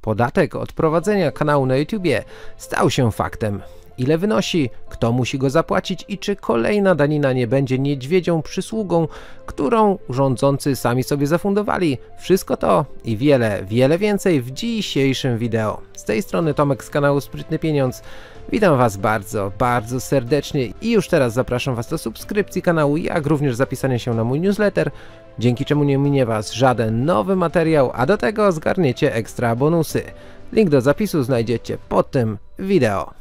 Podatek od prowadzenia kanału na YouTubie stał się faktem. Ile wynosi, kto musi go zapłacić i czy kolejna danina nie będzie niedźwiedzią przysługą, którą rządzący sami sobie zafundowali. Wszystko to i wiele, wiele więcej w dzisiejszym wideo. Z tej strony Tomek z kanału Sprytny Pieniądz. Witam Was bardzo, bardzo serdecznie i już teraz zapraszam Was do subskrypcji kanału, jak również zapisania się na mój newsletter, dzięki czemu nie minie Was żaden nowy materiał, a do tego zgarniecie ekstra bonusy. Link do zapisu znajdziecie pod tym wideo.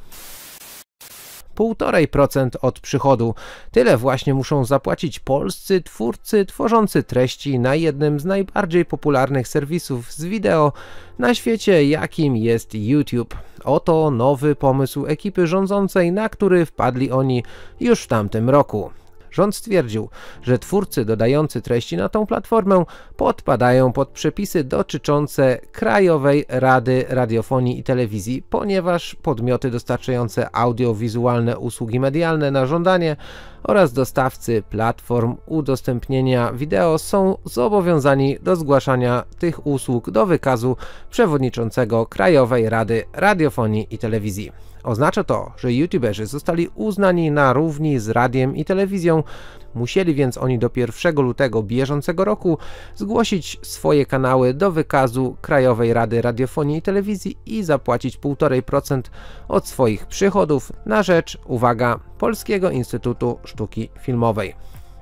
1,5% od przychodu. Tyle właśnie muszą zapłacić polscy twórcy tworzący treści na jednym z najbardziej popularnych serwisów z wideo na świecie, jakim jest YouTube. Oto nowy pomysł ekipy rządzącej, na który wpadli oni już w tamtym roku. Rząd stwierdził, że twórcy dodający treści na tą platformę podpadają pod przepisy dotyczące Krajowej Rady Radiofonii i Telewizji, ponieważ podmioty dostarczające audiowizualne usługi medialne na żądanie oraz dostawcy platform udostępnienia wideo są zobowiązani do zgłaszania tych usług do wykazu przewodniczącego Krajowej Rady Radiofonii i Telewizji. Oznacza to, że youtuberzy zostali uznani na równi z radiem i telewizją, musieli więc oni do 1 lutego bieżącego roku zgłosić swoje kanały do wykazu Krajowej Rady Radiofonii i Telewizji i zapłacić 1,5% od swoich przychodów na rzecz, uwaga, Polskiego Instytutu Sztuki Filmowej.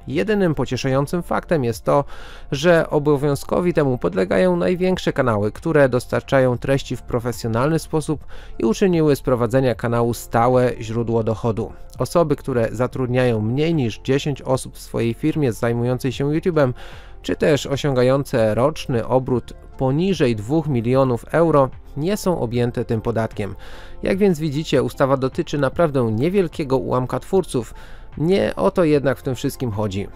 Jedynym pocieszającym faktem jest to, że obowiązkowi temu podlegają największe kanały, które dostarczają treści w profesjonalny sposób i uczyniły z prowadzenia kanału stałe źródło dochodu. Osoby, które zatrudniają mniej niż 10 osób w swojej firmie zajmującej się YouTube'em, czy też osiągające roczny obrót poniżej 2 milionów euro, nie są objęte tym podatkiem. Jak więc widzicie, ustawa dotyczy naprawdę niewielkiego ułamka twórców, nie o to jednak w tym wszystkim chodzi.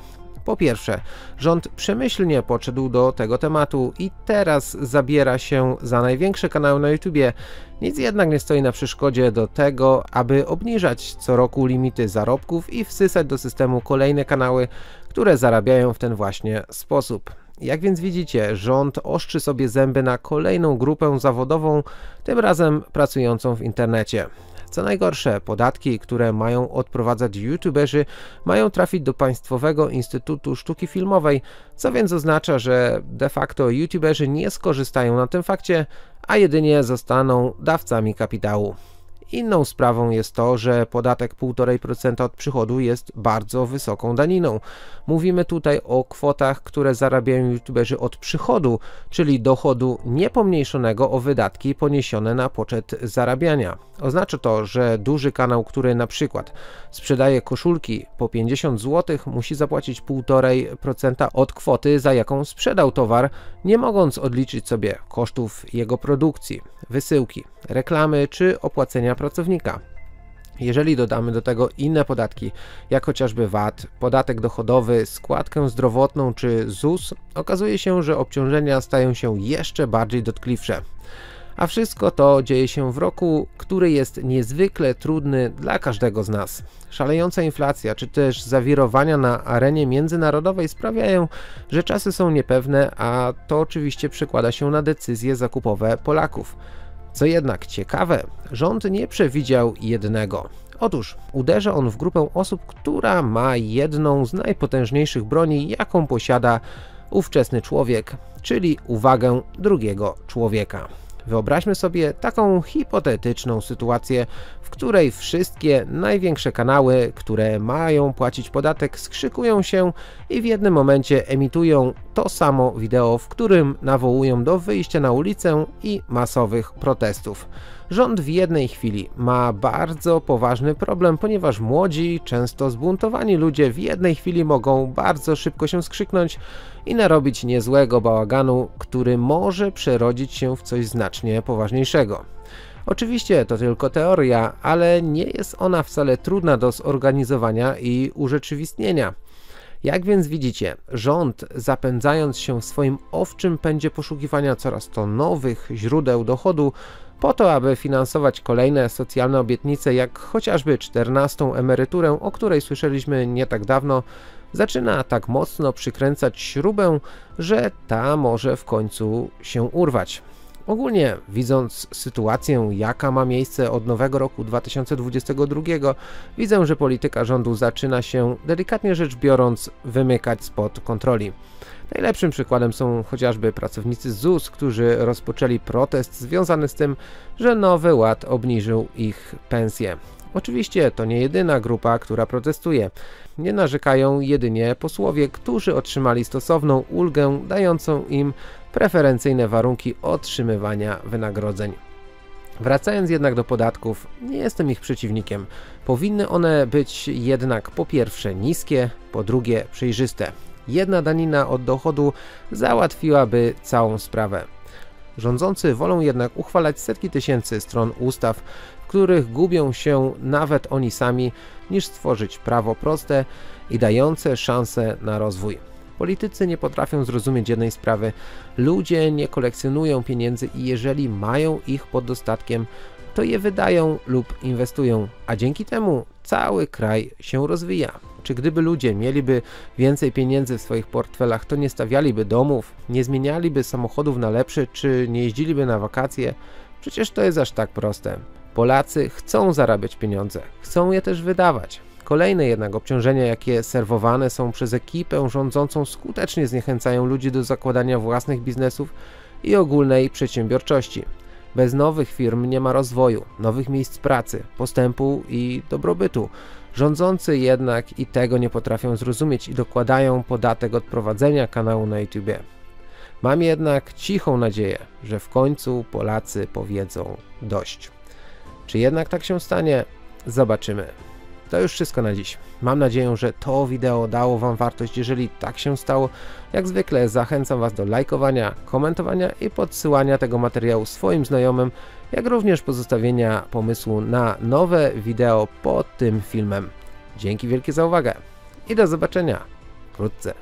Po pierwsze, rząd przemyślnie podszedł do tego tematu i teraz zabiera się za największe kanały na YouTubie. Nic jednak nie stoi na przeszkodzie do tego, aby obniżać co roku limity zarobków i wsysać do systemu kolejne kanały, które zarabiają w ten właśnie sposób. Jak więc widzicie, rząd oszczy sobie zęby na kolejną grupę zawodową, tym razem pracującą w internecie. Co najgorsze, podatki, które mają odprowadzać youtuberzy, mają trafić do Państwowego Instytutu Sztuki Filmowej, co więc oznacza, że de facto youtuberzy nie skorzystają na tym fakcie, a jedynie zostaną dawcami kapitału. Inną sprawą jest to, że podatek 1,5% od przychodu jest bardzo wysoką daniną. Mówimy tutaj o kwotach, które zarabiają youtuberzy od przychodu, czyli dochodu niepomniejszonego o wydatki poniesione na poczet zarabiania. Oznacza to, że duży kanał, który na przykład sprzedaje koszulki po 50 zł, musi zapłacić 1,5% od kwoty, za jaką sprzedał towar, nie mogąc odliczyć sobie kosztów jego produkcji, wysyłki, reklamy czy opłacenia pracownika. Jeżeli dodamy do tego inne podatki, jak chociażby VAT, podatek dochodowy, składkę zdrowotną czy ZUS, okazuje się, że obciążenia stają się jeszcze bardziej dotkliwsze. A wszystko to dzieje się w roku, który jest niezwykle trudny dla każdego z nas. Szalejąca inflacja czy też zawirowania na arenie międzynarodowej sprawiają, że czasy są niepewne, a to oczywiście przekłada się na decyzje zakupowe Polaków. Co jednak ciekawe, rząd nie przewidział jednego. Otóż uderza on w grupę osób, która ma jedną z najpotężniejszych broni, jaką posiada ówczesny człowiek, czyli uwagę drugiego człowieka. Wyobraźmy sobie taką hipotetyczną sytuację, w której wszystkie największe kanały, które mają płacić podatek, skrzykują się i w jednym momencie emitują to samo wideo, w którym nawołują do wyjścia na ulicę i masowych protestów. Rząd w jednej chwili ma bardzo poważny problem, ponieważ młodzi, często zbuntowani ludzie w jednej chwili mogą bardzo szybko się skrzyknąć i narobić niezłego bałaganu, który może przerodzić się w coś znacznie poważniejszego. Oczywiście to tylko teoria, ale nie jest ona wcale trudna do zorganizowania i urzeczywistnienia. Jak więc widzicie, rząd zapędzając się w swoim owczym pędzie poszukiwania coraz to nowych źródeł dochodu, po to, aby finansować kolejne socjalne obietnice, jak chociażby 14 emeryturę, o której słyszeliśmy nie tak dawno, zaczyna tak mocno przykręcać śrubę, że ta może w końcu się urwać. Ogólnie widząc sytuację, jaka ma miejsce od nowego roku 2022, widzę, że polityka rządu zaczyna się, delikatnie rzecz biorąc, wymykać spod kontroli. Najlepszym przykładem są chociażby pracownicy ZUS, którzy rozpoczęli protest związany z tym, że nowy ład obniżył ich pensje. Oczywiście to nie jedyna grupa, która protestuje. Nie narzekają jedynie posłowie, którzy otrzymali stosowną ulgę dającą im preferencyjne warunki otrzymywania wynagrodzeń. Wracając jednak do podatków, nie jestem ich przeciwnikiem. Powinny one być jednak po pierwsze niskie, po drugie przejrzyste. Jedna danina od dochodu załatwiłaby całą sprawę. Rządzący wolą jednak uchwalać setki tysięcy stron ustaw, których gubią się nawet oni sami, niż stworzyć prawo proste i dające szansę na rozwój. Politycy nie potrafią zrozumieć jednej sprawy. Ludzie nie kolekcjonują pieniędzy i jeżeli mają ich pod dostatkiem, to je wydają lub inwestują, a dzięki temu cały kraj się rozwija. Czy gdyby ludzie mieliby więcej pieniędzy w swoich portfelach, to nie stawialiby domów, nie zmienialiby samochodów na lepsze, czy nie jeździliby na wakacje? Przecież to jest aż tak proste. Polacy chcą zarabiać pieniądze, chcą je też wydawać. Kolejne jednak obciążenia, jakie serwowane są przez ekipę rządzącą, skutecznie zniechęcają ludzi do zakładania własnych biznesów i ogólnej przedsiębiorczości. Bez nowych firm nie ma rozwoju, nowych miejsc pracy, postępu i dobrobytu. Rządzący jednak i tego nie potrafią zrozumieć i dokładają podatek od prowadzenia kanału na YouTube. Mam jednak cichą nadzieję, że w końcu Polacy powiedzą dość. Czy jednak tak się stanie? Zobaczymy. To już wszystko na dziś. Mam nadzieję, że to wideo dało Wam wartość. Jeżeli tak się stało, jak zwykle zachęcam Was do lajkowania, komentowania i podsyłania tego materiału swoim znajomym, jak również pozostawienia pomysłu na nowe wideo pod tym filmem. Dzięki wielkie za uwagę i do zobaczenia wkrótce.